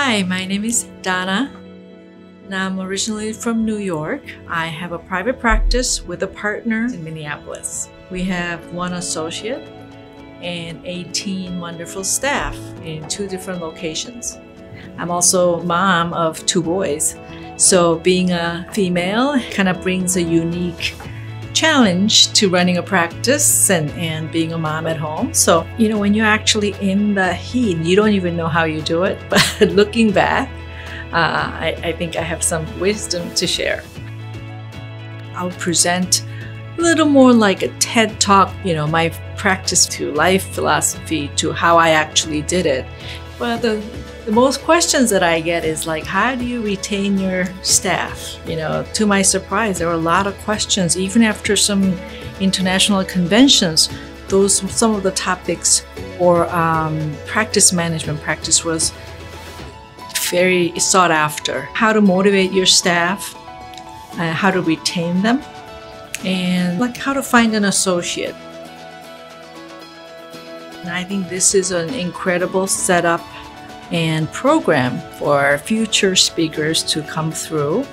Hi, my name is Donna. And I'm originally from New York. I have a private practice with a partner in Minneapolis. We have one associate and 18 wonderful staff in two different locations. I'm also mom of two boys. So being a female kind of brings a unique challenge to running a practice and, and being a mom at home. So, you know, when you're actually in the heat, you don't even know how you do it. But looking back, uh, I, I think I have some wisdom to share. I'll present a little more like a TED talk, you know, my practice to life philosophy to how I actually did it. But the, the most questions that I get is like, how do you retain your staff? You know, to my surprise, there were a lot of questions, even after some international conventions. Those some of the topics or um, practice management practice was very sought after. How to motivate your staff, uh, how to retain them, and like how to find an associate. And I think this is an incredible setup and program for future speakers to come through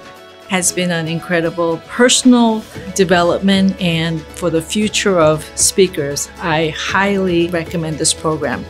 has been an incredible personal development and for the future of speakers i highly recommend this program